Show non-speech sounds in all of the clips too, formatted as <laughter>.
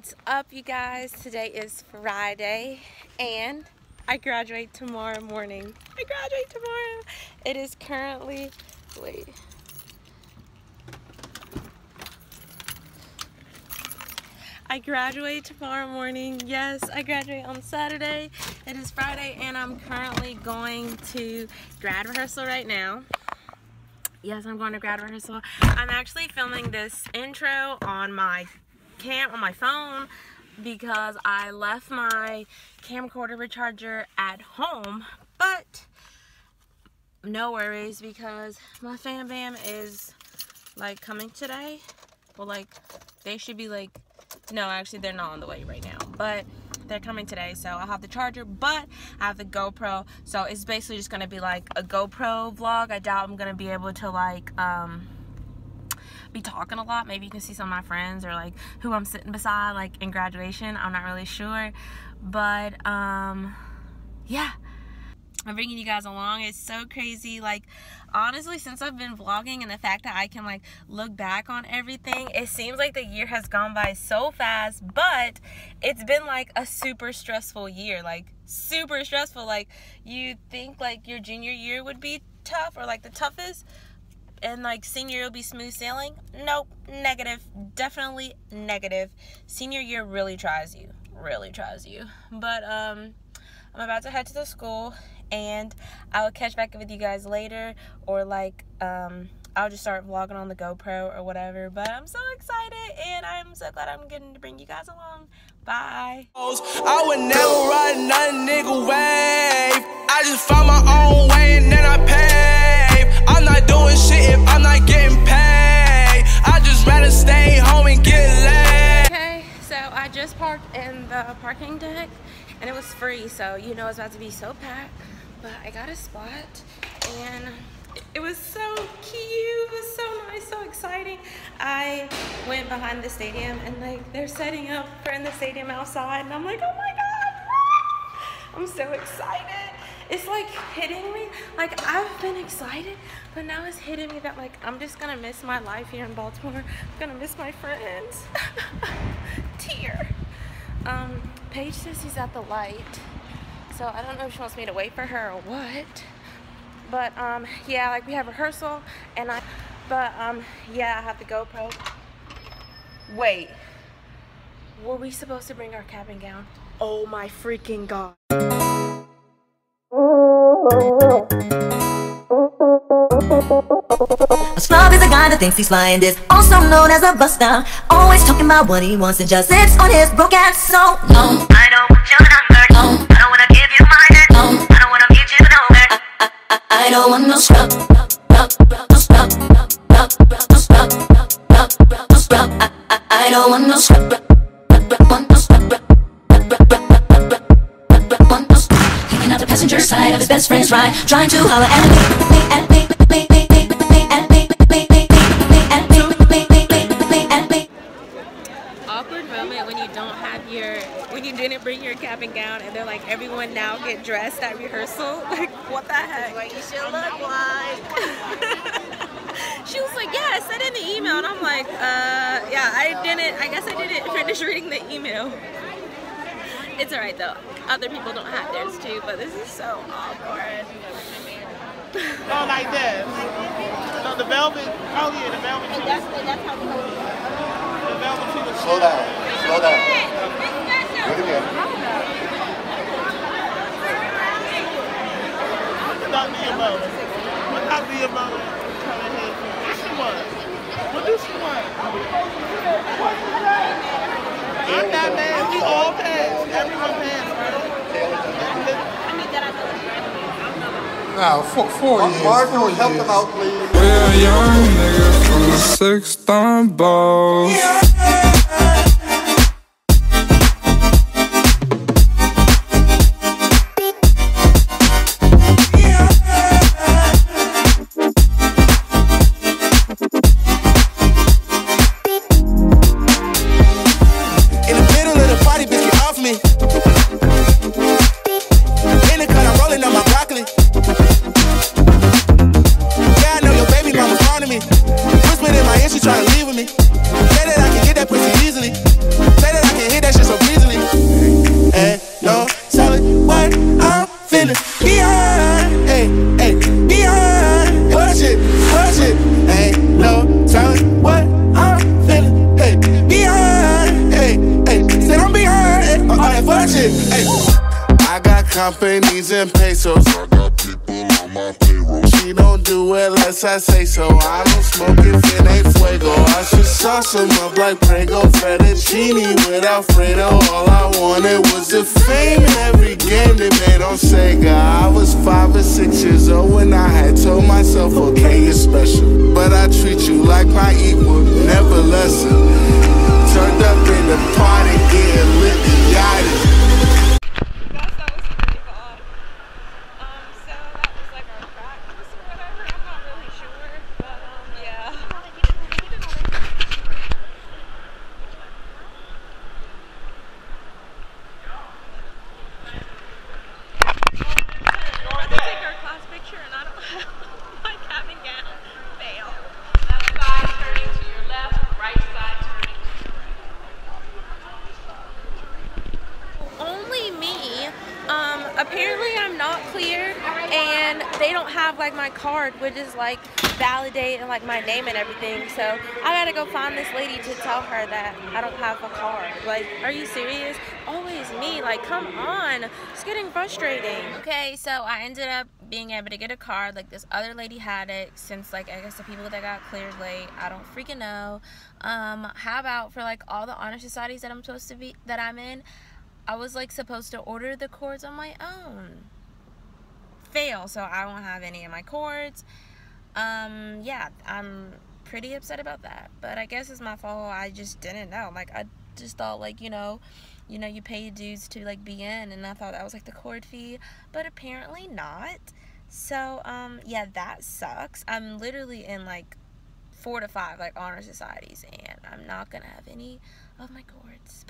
What's up, you guys? Today is Friday and I graduate tomorrow morning. I graduate tomorrow. It is currently, wait. I graduate tomorrow morning. Yes, I graduate on Saturday. It is Friday and I'm currently going to grad rehearsal right now. Yes, I'm going to grad rehearsal. I'm actually filming this intro on my cam on my phone because I left my camcorder recharger at home, but no worries because my fam bam is like coming today. Well, like they should be like, no, actually they're not on the way right now, but they're coming today. So I'll have the charger, but I have the GoPro. So it's basically just gonna be like a GoPro vlog. I doubt I'm gonna be able to like, um, be talking a lot. Maybe you can see some of my friends or like who I'm sitting beside like in graduation. I'm not really sure. But um yeah. I'm bringing you guys along. It's so crazy. Like, honestly, since I've been vlogging and the fact that I can, like, look back on everything, it seems like the year has gone by so fast, but it's been, like, a super stressful year. Like, super stressful. Like, you think, like, your junior year would be tough or, like, the toughest, and like senior year will be smooth sailing nope negative definitely negative senior year really tries you really tries you but um i'm about to head to the school and i will catch back with you guys later or like um I'll just start vlogging on the GoPro or whatever. But I'm so excited and I'm so glad I'm getting to bring you guys along. Bye. I would never ride nigga wave. I just found my own way I'm not getting paid. I just rather stay home and get laid. Okay, so I just parked in the parking deck and it was free. So you know it's about to be so packed. But I got a spot and it was so cute it was so nice so exciting i went behind the stadium and like they're setting up for in the stadium outside and i'm like oh my god i'm so excited it's like hitting me like i've been excited but now it's hitting me that like i'm just gonna miss my life here in baltimore i'm gonna miss my friends <laughs> tear um paige says he's at the light so i don't know if she wants me to wait for her or what but um, yeah, like we have rehearsal and I, but um, yeah, I have the GoPro. Wait, were we supposed to bring our cap and gown? Oh my freaking god. A slob is a guy that thinks he's flying. This Also known as a buster. Always talking about what he wants and just sits on his broke ass So no, oh, I don't want your number. No, I don't wanna give you mine No, oh, I don't wanna meet you nowhere I don't want no scrub, of his best friend's ride, trying to holler at me, at your when you didn't bring your cap and gown and they're like everyone now get dressed at rehearsal? <laughs> Like what the heck? What you should look like. <laughs> She was like yeah I said in the email. And I'm like uh yeah I didn't I guess I didn't finish reading the email it's alright though other people don't have theirs too but this is so awkward <laughs> Go like this. No, oh, the velvet. Oh yeah, the velvet. That's, that's how we hold it. The velvet. Slow down. Slow down. Do it again. Stop being about it. What not be about it? What she want? What do she want? I'm not mad. We all pass. Everyone pass, I need that Now, four, four years. Martin, four help years. them out, please. We're young nigga from the sixth on balls. Yeah. That push it, hey. I got companies and pesos. I got people on my payroll. She don't do it unless I say so. I don't smoke if it ain't fuego. I should sauce them up like Prego fettuccine with Alfredo. All I wanted was the fame in every game they made on Sega. I was five or six years old when I had told myself, okay, you're special. But I treat you like my equal, never lesser. Turned up in the party, getting lit, got it. Guys, that was pretty fun. Um, so that was like our practice or whatever. I'm not really sure, but um, yeah. I had to take our class picture and I don't have my cap and gown. Fail. Left side turning to your left, right side turning to your right. only me. Um, apparently I'm not clear, and they don't have like my card, which is like validate and like my name and everything. So I gotta go find this lady to tell her that I don't have a card. Like, are you serious? Always me. Like, come on. It's getting frustrating. Okay, so I ended up being able to get a card. Like this other lady had it since like I guess the people that got cleared late. I don't freaking know. Um, how about for like all the honor societies that I'm supposed to be that I'm in? I was like supposed to order the cords on my own. Fail, so I won't have any of my cords. Um, yeah, I'm pretty upset about that. But I guess it's my fault. I just didn't know. Like I just thought like, you know, you know, you pay dues to like be in and I thought that was like the cord fee, but apparently not. So, um, yeah, that sucks. I'm literally in like four to five like honor societies and I'm not gonna have any of my cords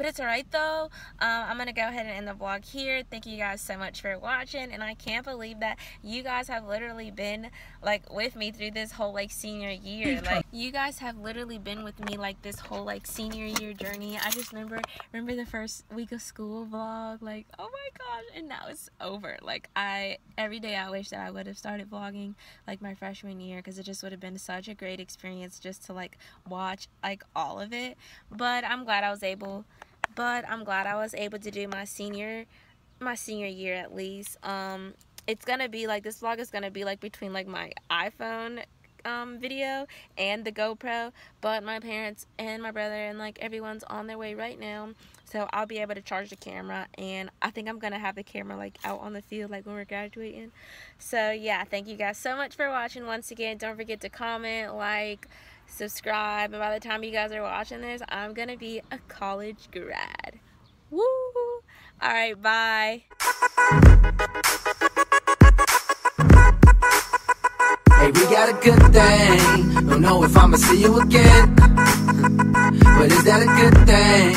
but it's alright though. Um, I'm gonna go ahead and end the vlog here. Thank you guys so much for watching and I can't believe that you guys have literally been like with me through this whole like senior year. <laughs> Like you guys have literally been with me like this whole like senior year journey. I just remember remember the first week of school vlog like oh my gosh and now it's over. Like I every day I wish that I would have started vlogging like my freshman year because it just would have been such a great experience just to like watch like all of it. But I'm glad I was able but I'm glad I was able to do my senior my senior year at least. Um it's gonna be like this vlog is gonna be like between like my iPhone um, video and the GoPro but my parents and my brother and like everyone's on their way right now so I'll be able to charge the camera and I think I'm gonna have the camera like out on the field like when we're graduating. So yeah thank you guys so much for watching once again. Don't forget to comment like subscribe and by the time you guys are watching this I'm gonna be a college grad woo all right bye Hey, we got a good thing. Don't know if I'ma see you again. But is that a good thing?